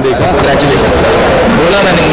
Congratulations.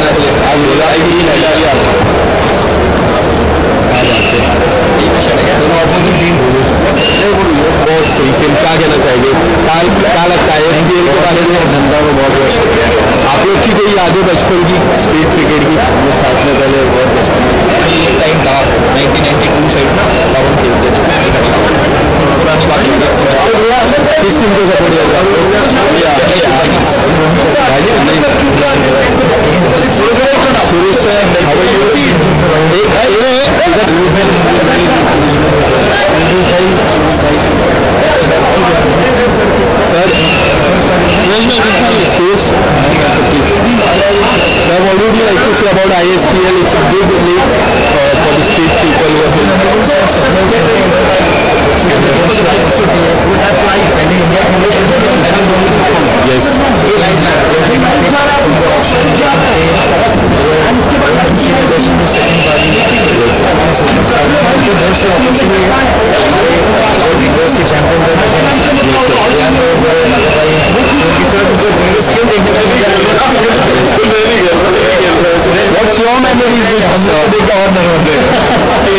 So I've already like to say about ISPL, it's a big uh, for the street people who are Yes.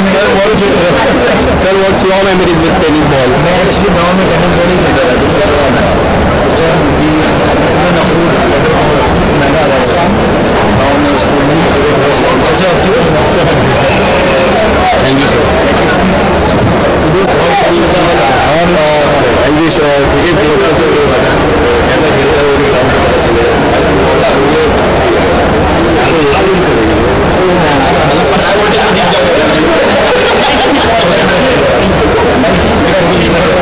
Sir what's sir what's your memories with tennis ball मैं actually गाँव में tennis ball ही खेलता था जब छोटा था मैं। उस टाइम भी गाँव में स्कूल में कैसे आप थैंक यू सर और इंग्लिश क्रिकेट खेलता है कैसा खेलता है वो भी ग्राउंड पता Obrigado.